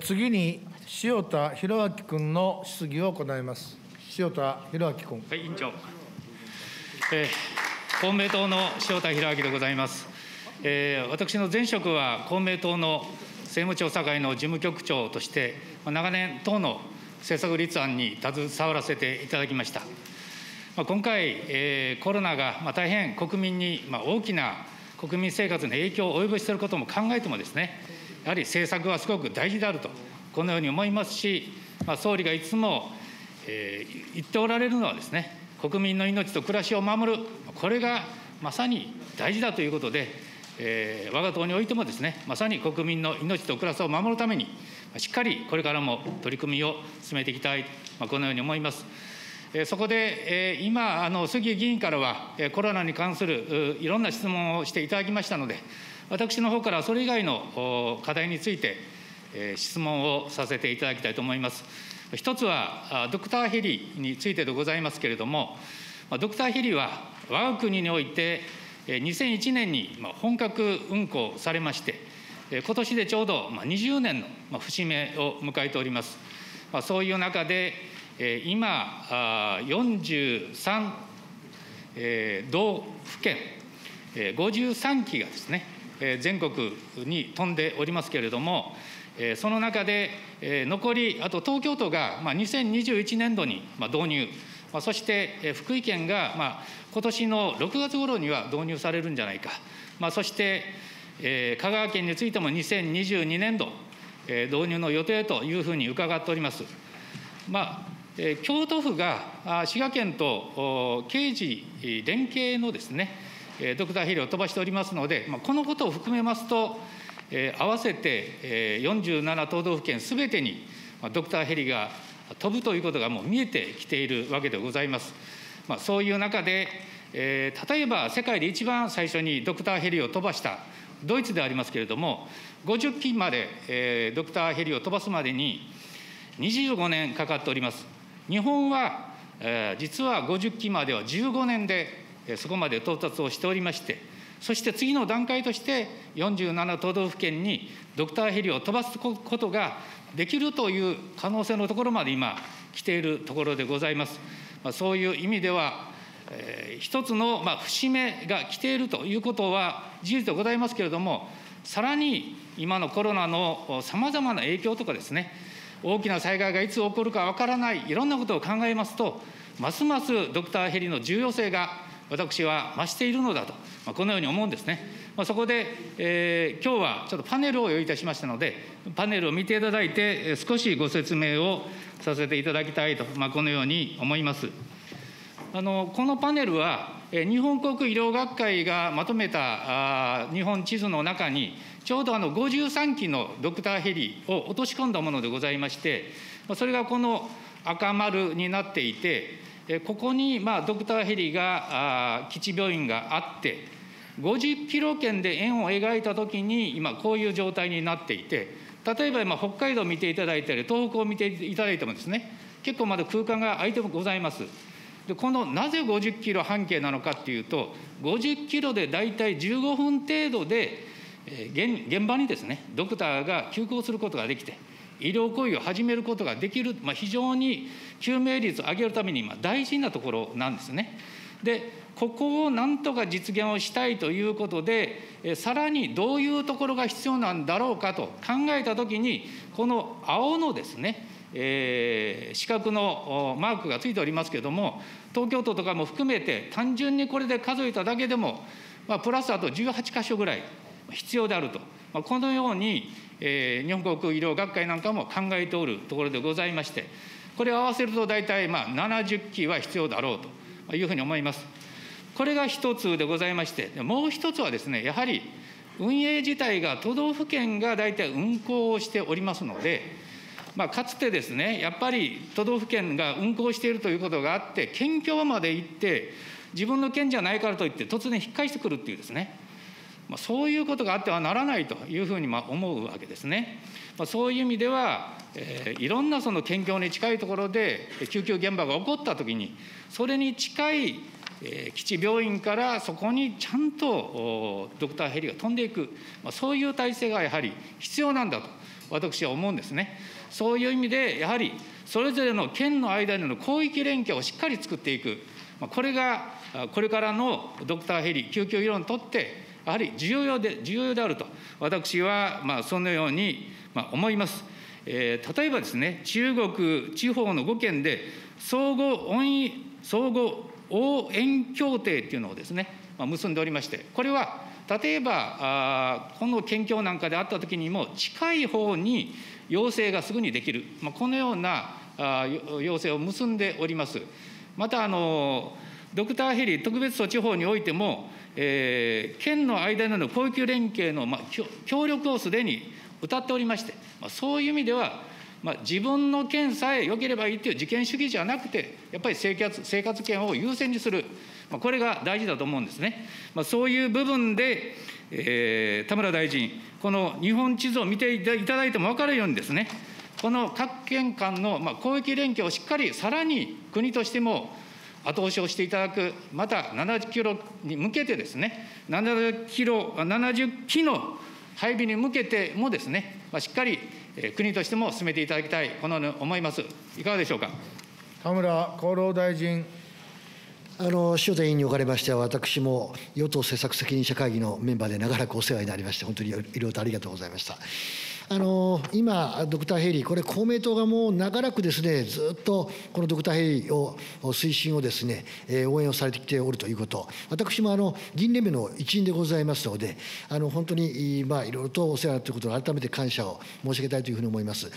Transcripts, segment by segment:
次に塩田博明君の質疑を行います。塩田博明君。はい、委員長。えー公明党の塩田博明でございます。えー私の前職は公明党の政務調査会の事務局長として、ま長年、党の政策立案に携わらせていただきました。まあ今回、えーコロナがまあ大変国民にまあ大きな国民生活に影響を及ぼしていることも考えてもですね、やはり政策はすごく大事であると、このように思いますし、まあ総理がいつも、えー言っておられるのはですね、国民の命と暮らしを守る、これがまさに大事だということで、えー我が党においてもですね、まさに国民の命と暮らしを守るために、しっかりこれからも取り組みを進めていきたい、まあこのように思います。そこで、今、あの杉議員からは、コロナに関するいろんな質問をしていただきましたので、私の方からそれ以外の課題について、質問をさせていただきたいと思います。一つは、ドクターヘリについてでございますけれども、ドクターヘリは我が国において、2001年に本格運航されまして、今年でちょうど20年の節目を迎えております。そういう中で、今、43、道府県、53機がですね、全国に飛んでおりますけれども、その中で、残り、あと東京都が2021年度に導入、そして福井県がまあ今年の6月頃には導入されるんじゃないか、そして、香川県についても2022年度、導入の予定というふうに伺っております。まあ京都府が滋賀県と刑事連携のですね、ドクターヘリを飛ばしておりますので、まあ、このことを含めますと、えー合わせて、えー47都道府県すべてに、まあ、ドクターヘリが飛ぶということがもう見えてきているわけでございます。まあ、そういう中で、えー例えば世界で一番最初にドクターヘリを飛ばしたドイツでありますけれども、50機まで、えードクターヘリを飛ばすまでに25年かかっております。日本は、えー実は50機までは15年で、そこまで到達をしておりまして、そして次の段階として、47都道府県にドクターヘリを飛ばすことができるという可能性のところまで今、来ているところでございます。まあ、そういう意味では、えー一つの、まあ、節目が来ているということは事実でございますけれども、さらに今のコロナのさまざまな影響とかですね、大きな災害がいつ起こるかわからない、いろんなことを考えますと、ますますドクターヘリの重要性が私は増しているのだと、まあ、このように思うんですね。まあ、そこで、えー、今日はちょっとパネルを用意いたしましたので、パネルを見ていただいて、少しご説明をさせていただきたいと、まあ、このように思います。あのこのパネルは、日本国医療学会がまとめた日本地図の中に、ちょうどあの53機のドクターヘリを落とし込んだものでございまして、それがこの赤丸になっていて、ここにまあドクターヘリが、基地病院があって、50キロ圏で円を描いたときに、今、こういう状態になっていて、例えば今、北海道を見ていただいたり、東北を見ていただいてもですね、結構まだ空間が空いてございます。でこのなぜ50キロ半径なのかっていうと、50キロで大体15分程度で、現現場にですね、ドクターが急行することができて、医療行為を始めることができる、まあ、非常に救命率を上げるために今、大事なところなんですね。で、ここをなんとか実現をしたいということで、さらにどういうところが必要なんだろうかと考えたときに、この青のですね、えー四角のマークがついておりますけれども、東京都とかも含めて、単純にこれで数えただけでも、まあ、プラスあと18箇所ぐらい必要であると、まあ、このように、えー日本国医療学会なんかも考えておるところでございまして、これを合わせると大体まあ70機は必要だろうというふうに思います。これが一つでございまして、もう一つはですね、やはり運営自体が都道府県が大体運行をしておりますので、まあ、かつてですね、やっぱり都道府県が運行しているということがあって、県境まで行って、自分の県じゃないからといって、突然引っ返してくるっていうですね、まあ、そういうことがあってはならないというふうにま思うわけですね。まあ、そういう意味では、えーいろんなその県境に近いところで救急現場が起こったときに、それに近いえー基地病院からそこにちゃんとドクターヘリが飛んでいく、まあ、そういう体制がやはり必要なんだと、私は思うんですね。そういう意味で、やはりそれぞれの県の間での広域連携をしっかり作っていくま、これがこれからのドクターヘリ、救急医療にとって、やはり重要で重要であると、私はまあそのように思います。えー、例えばですね、中国地方の5県で、相互恩相互応援協定っていうのをですね、まあ、結んでおりまして、これは例えばあこの県境なんかであったときにも、近い方に要請がすぐにできる、まあ、このようなあ要請を結んでおります。またあのドクターヘリ特別措置法においても、えー、県の間での公共連携の、まあ、協力をすでに謳っておりまして、まあ、そういう意味では、まあ、自分の県さえ良ければいいという自権主義じゃなくて、やっぱり生活生活権を優先にする、まあ、これが大事だと思うんですね。まあ、そういう部分で、えー、田村大臣、この日本地図を見ていただいても分かるようにですね、この各県間の、まあ、広域連携をしっかりさらに国としても後押しをしていただく、また70キロに向けてですね、70キロ、70機の配備に向けてもですね、まあ、しっかり国としても進めていただきたい、このように思います。いかがでしょうか？田村厚労大臣。あの塩田委員におかれましては、私も与党政策責任者会議のメンバーで長らくお世話になりまして、本当にいろいろとありがとうございました。あの今、ドクターヘリ、これ、公明党がもう長らくですね、ずっとこのドクターヘリを推進をですね、応援をされてきておるということ、私もあの議員連盟の一員でございますので、あの本当に、まあ、いろいろとお世話になっていることを改めて感謝を申し上げたいというふうに思います。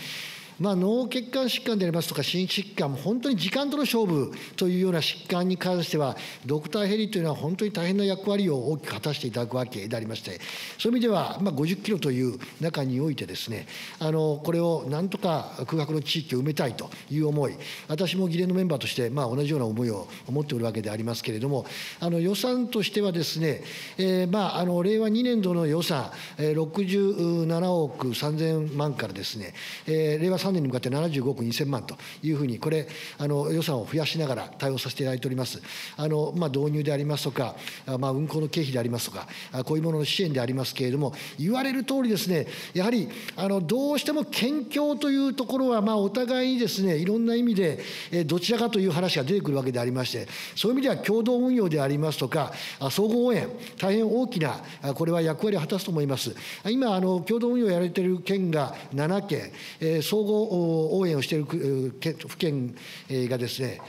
まあ、脳血管疾患でありますとか、心疾患も本当に時間との勝負というような疾患に関しては、ドクターヘリというのは本当に大変な役割を大きく果たしていただくわけでありまして、そういう意味では、まあ、50キロという中においてですね、あのこれをなんとか空白の地域を埋めたいという思い、私も議連のメンバーとして、まあ、同じような思いを持っておるわけでありますけれども、あの予算としてはですね、えー、まあ、あの令和2年度の予算、えー、67億3000万からですね、えー、令和3年に向かって75億2000万というふうに、これ、あの予算を増やしながら対応させていただいております。あのまあ、導入でありますとか、まあ、運行の経費でありますとか、こういうものの支援でありますけれども、言われる通りですね、やはりあのどうしても県境というところは、まあ、お互いにですね、いろんな意味で、えどちらかという話が出てくるわけでありまして、そういう意味では共同運用でありますとか、総合応援、大変大きな、これは役割を果たすと思います。今、あの共同運用やられている県が7県、え総合応援をしている府県がですね、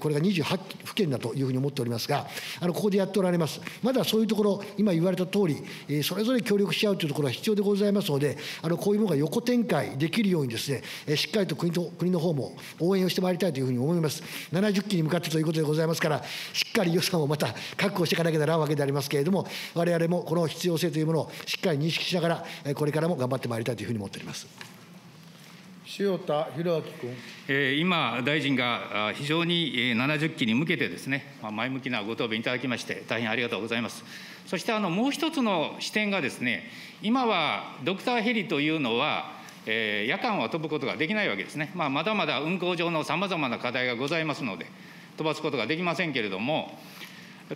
これが28府県だというふうに思っておりますが、あのここでやっておられます。まだそういうところ、今言われた通り、それぞれ協力し合うというところが必要でございますので、あのこういうものが横展開できるようにですね、しっかりと国と国の方も応援をしてまいりたいというふうに思います。70期に向かってということでございますから、しっかり予算をまた確保していかなきゃならんわけでありますけれども、我々もこの必要性というものをしっかり認識しながら、これからも頑張ってまいりたいというふうに思っております。塩田博明君。え今、大臣が非常に70期に向けてですね、前向きなご答弁いただきまして、大変ありがとうございます。そしてあのもう一つの視点がですね、今はドクターヘリというのは、え夜間は飛ぶことができないわけですね。まあ、まだまだ運航上のさまざまな課題がございますので、飛ばすことができませんけれども、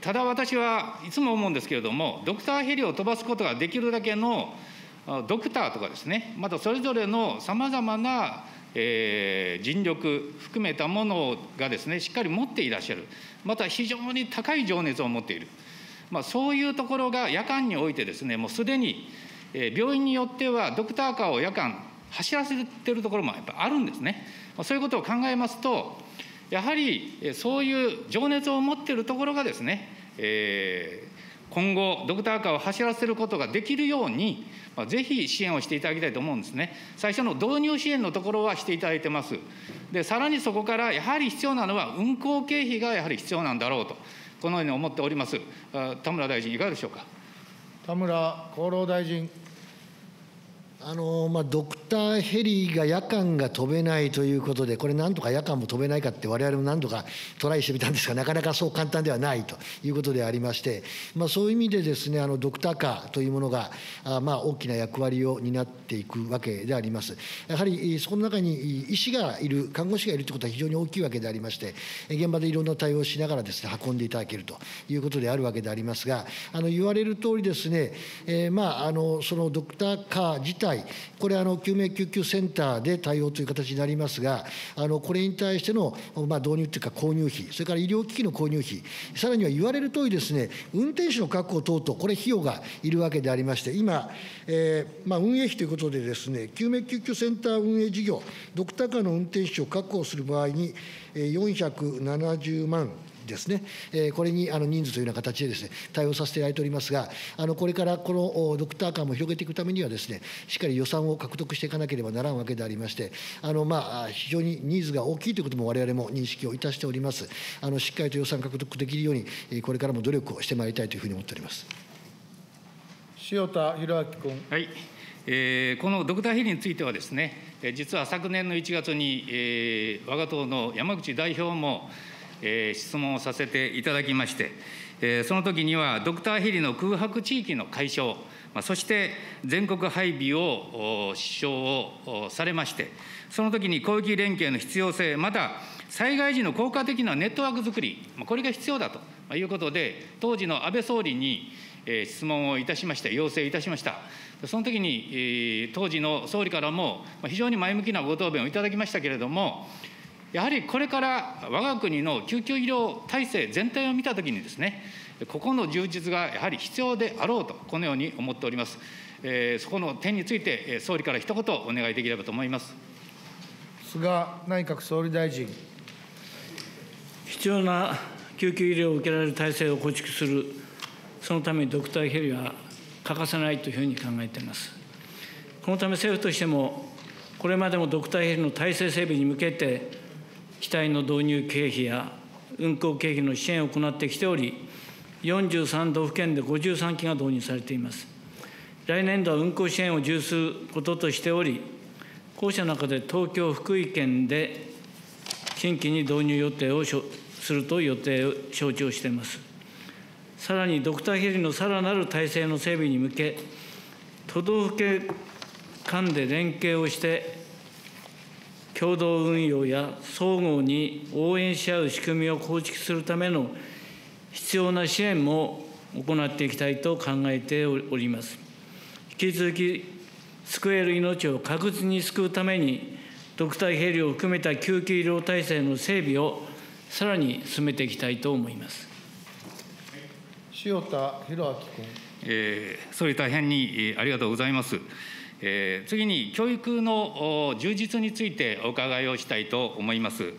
ただ私はいつも思うんですけれども、ドクターヘリを飛ばすことができるだけのドクターとかですね、またそれぞれのさまざまな、え、尽力含めたものがですね、しっかり持っていらっしゃる、また非常に高い情熱を持っている、まあ、そういうところが夜間においてですね、もうすでに、え、病院によってはドクターカーを夜間走らせてるところもやっぱあるんですね。ま、そういうことを考えますと、やはりそういう情熱を持っているところがですね、えー、今後、ドクターカーを走らせることができるように、ぜひ支援をしていただきたいと思うんですね。最初の導入支援のところはしていただいてます。で、さらにそこから、やはり必要なのは、運行経費がやはり必要なんだろうと、このように思っております。田村大臣、いかがでしょうか？田村厚労大臣。あのまあ、ドクターヘリが夜間が飛べないということで、これ、なんとか夜間も飛べないかって、われわれも何度かトライしてみたんですが、なかなかそう簡単ではないということでありまして、まあ、そういう意味でです、ね、あのドクターカーというものが、あまあ、大きな役割を担っていくわけであります。やはりそこの中に医師がいる、看護師がいるということは非常に大きいわけでありまして、現場でいろんな対応をしながらです、ね、運んでいただけるということであるわけでありますが、あの言われる通りですね、えー、まあ、あのそのドクターカー自体これ、救命救急センターで対応という形になりますが、あのこれに対しての、まあ、導入というか、購入費、それから医療機器の購入費、さらには言われる通りですね、運転手の確保等々、これ、費用がいるわけでありまして、今、えーまあ、運営費ということでですね、救命救急センター運営事業、ドクターカーの運転手を確保する場合に、470万ですね、これにあの人数というような形でですね、対応させていただいておりますが、あのこれからこのドクターカーも広げていくためにはですね、しっかり予算を獲得していかなければならんわけでありまして、あのまあ、非常にニーズが大きいということもわれわれも認識をいたしております。あのしっかりと予算獲得できるように、これからも努力をしてまいりたいというふうに思っております。塩田博明君。はい。えー、このドクターヘリについてはですね、実は昨年の1月に、えー、我が党の山口代表も、質問をさせていただきまして、その時にはドクターヘリの空白地域の解消、そして全国配備を主張をされまして、その時に広域連携の必要性、また災害時の効果的なネットワーク作り、これが必要だということで、当時の安倍総理に質問をいたしまして、要請いたしました。その時に、当時の総理からも非常に前向きなご答弁をいただきましたけれども、やはりこれから我が国の救急医療体制全体を見たときにですね、ここの充実がやはり必要であろうと、このように思っております。えー、そこの点について、総理から一言お願いできればと思います。菅内閣総理大臣。必要な救急医療を受けられる体制を構築する、そのためにドクターヘリは欠かせないというふうに考えています。このため政府としても、これまでもドクターヘリの体制整備に向けて、機体の導入経費や運航経費の支援を行ってきており、43道府県で53機が導入されています。来年度は運航支援を重視することとしており、こうした中で東京、福井県で新規に導入予定をすると予定を承知をしています。さらにドクターヘリのさらなる体制の整備に向け、都道府県間で連携をして共同運用や相互に応援し合う仕組みを構築するための必要な支援も行っていきたいと考えております。引き続き、救える命を確実に救うために、ドクターヘリを含めた救急医療体制の整備をさらに進めていきたいと思います塩田博明君、えー、総理、大変にありがとうございます。えー、次に教育の充実についてお伺いをしたいと思います。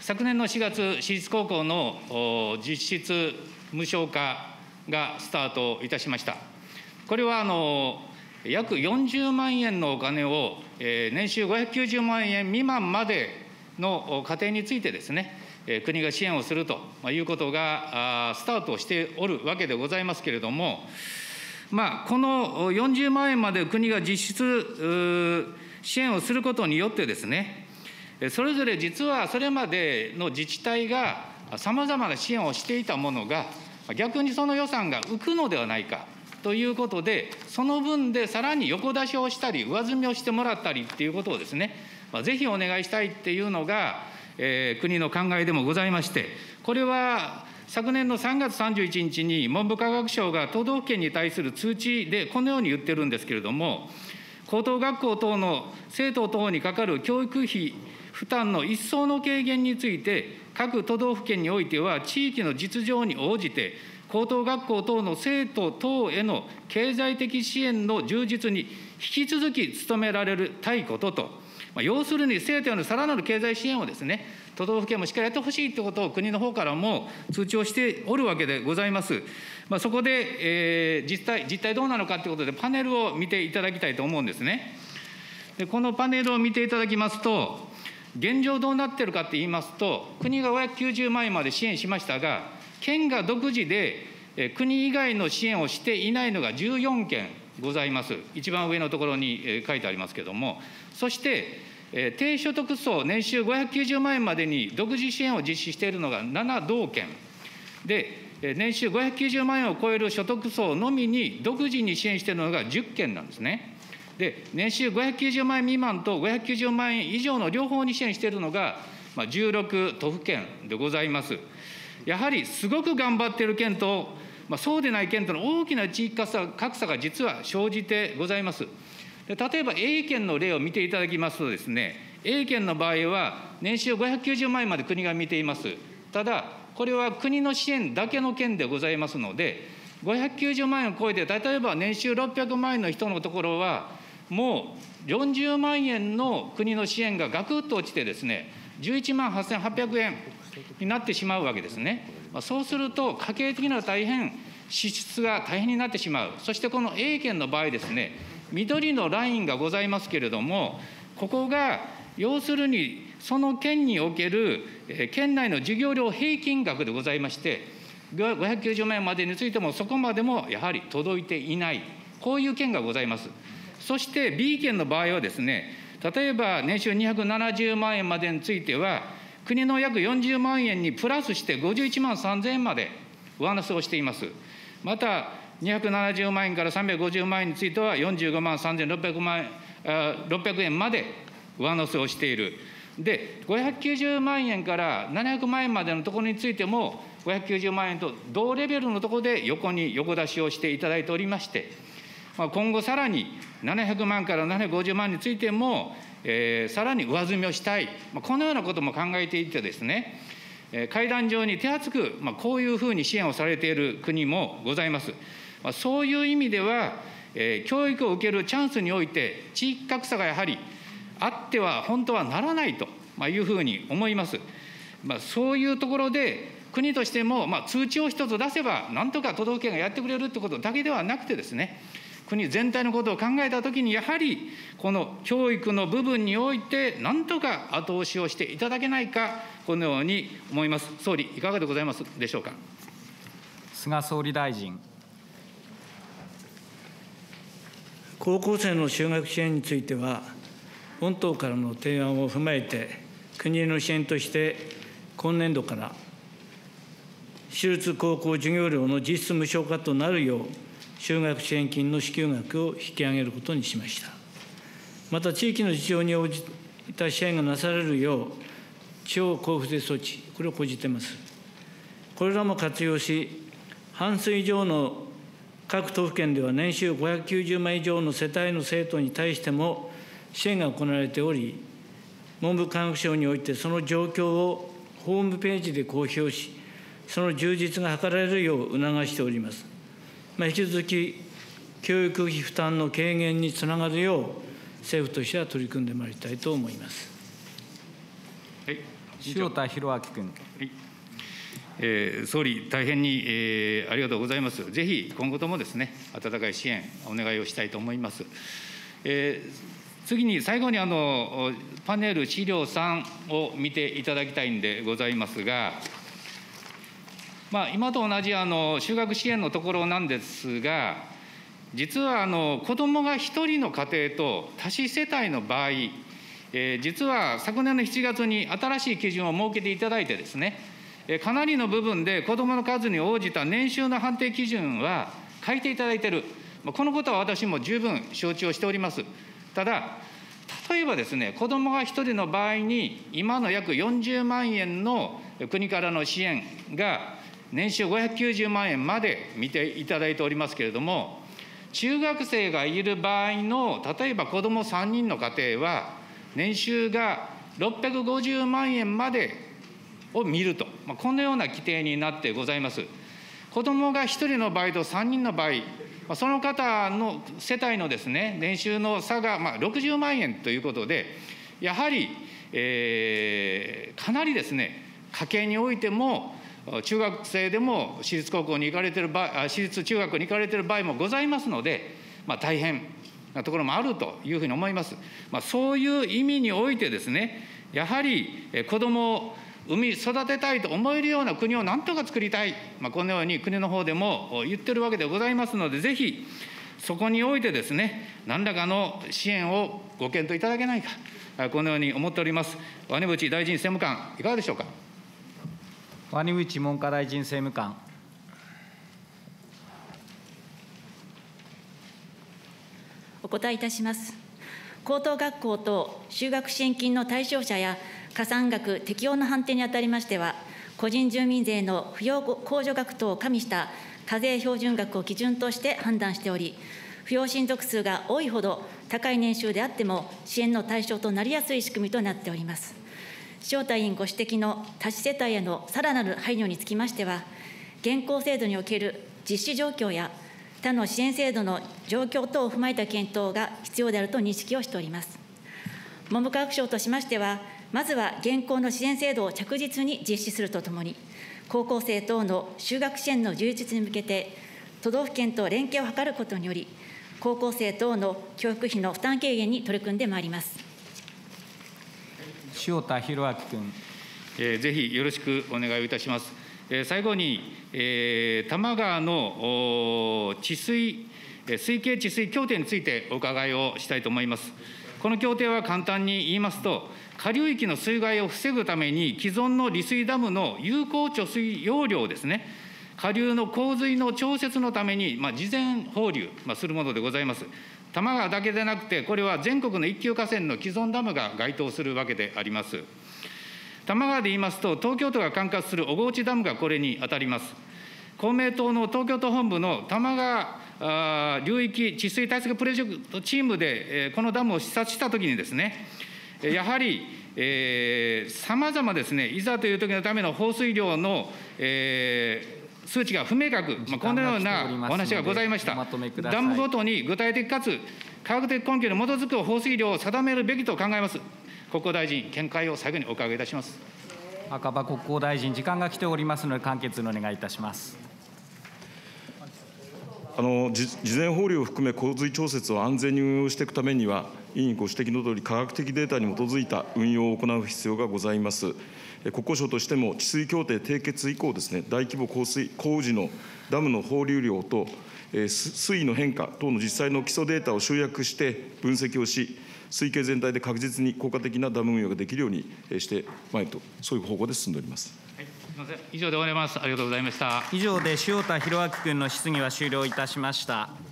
昨年の4月、私立高校の実質無償化がスタートいたしました。これはあの約40万円のお金を、えー、年収590万円未満までの家庭についてですね、国が支援をするということがスタートしておるわけでございますけれども、まあ、この40万円まで国が実質支援をすることによってですね、それぞれ実はそれまでの自治体がさまざまな支援をしていたものが、逆にその予算が浮くのではないかということで、その分でさらに横出しをしたり、上積みをしてもらったりっていうことをですね、ぜひお願いしたいっていうのが、国の考えでもございまして、これは昨年の3月31日に文部科学省が都道府県に対する通知でこのように言ってるんですけれども、高等学校等の生徒等にかかる教育費負担の一層の軽減について、各都道府県においては、地域の実情に応じて、高等学校等の生徒等への経済的支援の充実に引き続き努められるたいことと、要するに生徒へのさらなる経済支援をですね、都道府県もしっかりやってほしいということを国の方からも通知をしておるわけでございます。まあ、そこで、えー、実態、実態どうなのかということで、パネルを見ていただきたいと思うんですね。でこのパネルを見ていただきますと、現状どうなっているかって言いますと、国が590万円まで支援しましたが、県が独自で国以外の支援をしていないのが14件ございます。一番上のところに書いてありますけれども、そして、低所得層、年収590万円までに独自支援を実施しているのが7道県で、年収590万円を超える所得層のみに独自に支援しているのが10県なんですね。で、年収590万円未満と590万円以上の両方に支援しているのが、16都府県でございます。やはりすごく頑張っている県と、まあ、そうでない県との大きな地域格差が実は生じてございます。例えば A 県の例を見ていただきますとですね、A 県の場合は、年収590万円まで国が見ています。ただ、これは国の支援だけの件でございますので、590万円を超えて、例えば年収600万円の人のところは、もう40万円の国の支援ががくっと落ちてですね、11万8800円になってしまうわけですね。そうすると、家計的には大変、支出が大変になってしまう。そしてこの A 県の場合ですね、緑のラインがございますけれども、ここが要するにその県における県内の授業料平均額でございまして、590万円までについても、そこまでもやはり届いていない、こういう県がございます。そして B 県の場合はですね、例えば年収270万円までについては、国の約40万円にプラスして51万3000円まで上乗せをしています。また、270万円から350万円については、45万3600万円、600円まで上乗せをしている。で、590万円から700万円までのところについても、590万円と同レベルのところで横に横出しをしていただいておりまして、今後さらに700万から750万についても、えー、さらに上積みをしたい、このようなことも考えていてですね、会談上に手厚く、こういうふうに支援をされている国もございます。まそういう意味ではえ、教育を受けるチャンスにおいて、地域格差がやはりあっては本当はならないというふうに思います。まあ、そういうところで、国としても、まあ、通知を一つ出せば、なんとか都道府県がやってくれるってことだけではなくてですね、国全体のことを考えたときに、やはりこの教育の部分において、なんとか後押しをしていただけないか、このように思います。総理、いかがでございますでしょうか？菅総理大臣。高校生の就学支援については、御党からの提案を踏まえて、国の支援として今年度から私立高校授業料の実質無償化となるよう、就学支援金の支給額を引き上げることにしました。また、地域の事情に応じた支援がなされるよう、地方交付税措置、これを講じています。これらも活用し、半数以上の各都府県では年収590万以上の世帯の生徒に対しても支援が行われており、文部科学省においてその状況をホームページで公表し、その充実が図られるよう促しております。まあ、引き続き、教育費負担の軽減につながるよう、政府としては取り組んでまいりたいと思います。はい、塩田博明君。はいえー、総理、大変に、えー、ありがとうございます。ぜひ今後ともですね、温かい支援、お願いをしたいと思います。えー、次に、最後にあのパネル資料3を見ていただきたいんでございますが、まあ、今と同じあの就学支援のところなんですが、実はあの子どもが1人の家庭と多子世帯の場合、えー、実は昨年の7月に新しい基準を設けていただいてですね、かなりの部分で子どもの数に応じた年収の判定基準は変えていただいている、このことは私も十分承知をしております。ただ、例えばですね、子どもが1人の場合に、今の約40万円の国からの支援が、年収590万円まで見ていただいておりますけれども、中学生がいる場合の、例えば子ども3人の家庭は、年収が650万円までを見ると、まあ、このような規定になってございます。子どもが1人の場合と3人の場合、その方の世帯のですね、年収の差がまあ60万円ということで、やはり、えー、かなりですね、家計においても、中学生でも私立高校に行かれてる場合、私立中学に行かれてる場合もございますので、まあ、大変なところもあるというふうに思います。まあ、そういう意味においてですね、やはり子ども産み育てたいと思えるような国をなんとか作りたい、まあ、このように国の方でも言ってるわけでございますので、ぜひそこにおいてですね、何らかの支援をご検討いただけないか、このように思っております。鰐淵大臣政務官、いかがでしょうか？鰐淵文科大臣政務官。お答えいたします。高等学校等就学支援金の対象者や加算額適用の判定にあたりましては、個人住民税の扶養控除額等を加味した課税標準額を基準として判断しており、扶養親族数が多いほど高い年収であっても支援の対象となりやすい仕組みとなっております。塩田委員ご指摘の多子世帯へのさらなる配慮につきましては、現行制度における実施状況や他の支援制度の状況等を踏まえた検討が必要であると認識をしております。文部科学省としましては、まずは現行の支援制度を着実に実施するとともに、高校生等の就学支援の充実に向けて、都道府県と連携を図ることにより、高校生等の教育費の負担軽減に取り組んでまいります塩田博明君。えー、ぜひよろしくお願いをいたします。えー、最後に、えー、多摩川の治水、水系治水協定についてお伺いをしたいと思います。この協定は簡単に言いますと、下流域の水害を防ぐために、既存の利水ダムの有効貯水容量ですね、下流の洪水の調節のために、まあ、事前放流、まあ、するものでございます。多摩川だけでなくて、これは全国の一級河川の既存ダムが該当するわけであります。多摩川で言いますと、東京都が管轄する小河内ダムがこれに当たります。公明党の東京都本部の多摩川流域治水対策プロジェクトチームで、このダムを視察したときにですね、やはり、さまざまですね、いざという時のための放水量の、えー数値が不明確、まあ、このようなお話がございました。ダムごとに具体的かつ科学的根拠に基づく放水量を定めるべきと考えます。国交大臣、見解を最後にお伺いいたします。赤羽国交大臣、時間が来ておりますので、簡潔にお願いいたします。あの事前放流を含め洪水調節を安全に運用していくためには、委員ご指摘のとおり、科学的データに基づいた運用を行う必要がございます。国交省としても、治水協定締結以降ですね、大規模洪水工事のダムの放流量と、水位の変化等の実際の基礎データを集約して分析をし、水系全体で確実に効果的なダム運用ができるようにしてまいると、そういう方向で進んでおります。はい、すみません、以上で終わります。ありがとうございました。以上で塩田博明君の質疑は終了いたしました。